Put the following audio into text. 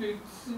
血脂